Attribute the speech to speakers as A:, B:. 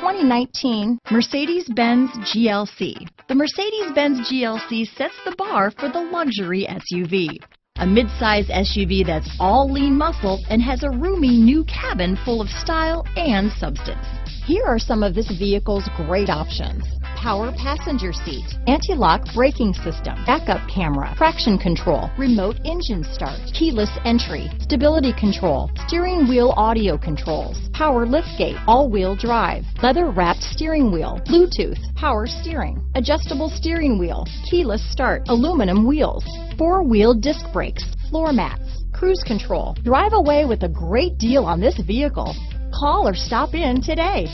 A: 2019 Mercedes-Benz GLC. The Mercedes-Benz GLC sets the bar for the luxury SUV. A midsize SUV that's all lean muscle and has a roomy new cabin full of style and substance. Here are some of this vehicle's great options. Power passenger seat, anti-lock braking system, backup camera, traction control, remote engine start, keyless entry, stability control, steering wheel audio controls, power liftgate, all-wheel drive, leather wrapped steering wheel, Bluetooth, power steering, adjustable steering wheel, keyless start, aluminum wheels, four-wheel disc brakes, floor mats, cruise control. Drive away with a great deal on this vehicle. Call or stop in today.